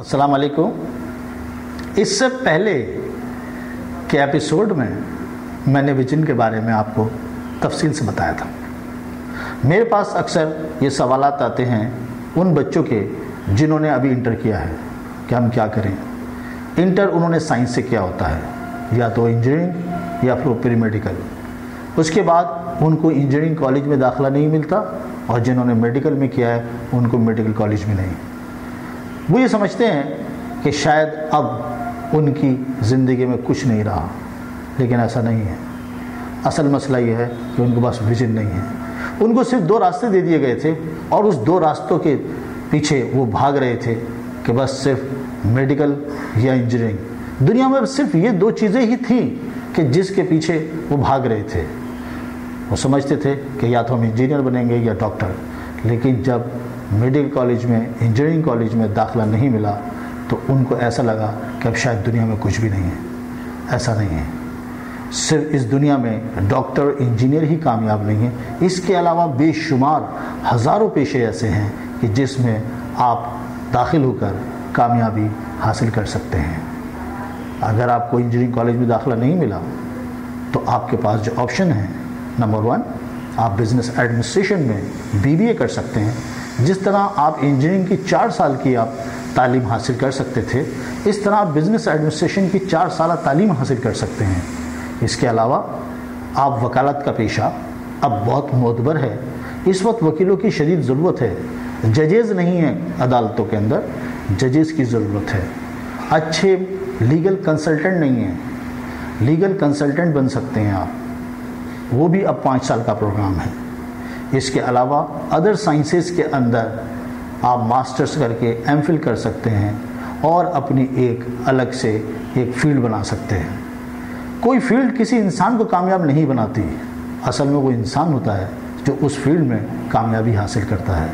السلام علیکم۔ اس سے پہلے کے ایپیسوڈ میں میں نے ویژن کے بارے میں آپ کو تفصیل سے بتایا تھا۔ میرے پاس اکثر یہ سوالات آتے ہیں ان بچوں کے جنہوں نے ابھی انٹر کیا ہے کہ ہم کیا کریں۔ انٹر انہوں نے سائنس سے کیا ہوتا ہے، یا تو انجینئرنگ یا پھر پری میڈیکل۔ اس کے بعد ان کو انجینئرنگ کالج میں داخلہ نہیں ملتا اور جنہوں نے میڈیکل میں کیا ہے، ان کو میڈیکل کالج میں نہیں۔ وہ یہ سمجھتے ہیں کہ شاید اب ان کی زندگی میں کچھ نہیں رہا، لیکن ایسا نہیں ہے۔ اصل مسئلہ یہ ہے کہ ان کے پاس ویژن نہیں ہے۔ ان کو صرف دو راستے دے دیے گئے تھے اور اس دو راستوں کے پیچھے وہ بھاگ رہے تھے کہ بس صرف میڈیکل یا انجینئرنگ۔ دنیا میں صرف یہ دو چیزیں ہی تھیں کہ جس کے پیچھے وہ بھاگ رہے تھے۔ وہ سمجھتے تھے کہ یا تو ہم انجینئر بنیں گے یا ڈاکٹر، لیکن جب میڈیکل کالج میں، انجینئرنگ کالج میں داخلہ نہیں ملا، تو ان کو ایسا لگا کہ اب شاید دنیا میں کچھ بھی نہیں ہے۔ ایسا نہیں ہے۔ صرف اس دنیا میں ڈاکٹر، انجینئر ہی کامیاب نہیں ہے اس کے علاوہ بے شمار ہزاروں پیشے ایسے ہیں کہ جس میں آپ داخل ہو کر کامیابی حاصل کر سکتے ہیں۔ اگر آپ کو انجینئرنگ کالج میں داخلہ نہیں ملا، تو آپ کے پاس جو آپشن ہیں نمبر ون، آپ بزنس ایڈمنسٹریشن میں بی بی اے کر سکتے ہیں۔ جس طرح آپ انجینئرنگ کی چار سال کی آپ تعلیم حاصل کر سکتے تھے، اس طرح آپ بزنس ایڈمنسٹریشن کی چار سالہ تعلیم حاصل کر سکتے ہیں۔ اس کے علاوہ، آپ وکالت کا پیشہ اب بہت معتبر ہے۔ اس وقت وکیلوں کی شدید ضرورت ہے۔ ججز نہیں ہیں عدالتوں کے اندر، ججز کی ضرورت ہے۔ اچھے لیگل کنسلٹنٹ نہیں ہیں۔ لیگل کنسلٹنٹ بن سکتے ہیں آپ۔ وہ بھی اب پانچ سال کا پروگرام ہے۔ اس کے علاوہ ادر سائنسز کے اندر آپ ماسٹرز کر کے ایم فل کر سکتے ہیں اور اپنی ایک الگ سے ایک فیلڈ بنا سکتے ہیں۔ کوئی فیلڈ کسی انسان کو کامیاب نہیں بناتی۔ اصل میں وہ انسان ہوتا ہے جو اس فیلڈ میں کامیابی حاصل کرتا ہے۔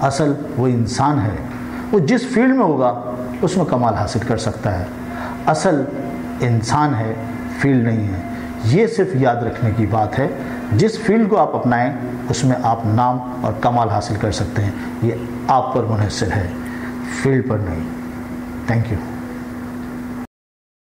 اصل وہ انسان ہے۔ وہ جس فیلڈ میں ہوگا، اس میں کمال حاصل کر سکتا ہے۔ اصل انسان ہے فیلڈ نہیں ہے۔ یہ صرف یاد رکھنے کی بات ہے۔ جس فیلڈ کو آپ اپنائیں، اس میں آپ نام اور کمال حاصل کر سکتے ہیں۔ یہ آپ پر منحصر ہے۔ فیلڈ پر نہیں۔ Thank you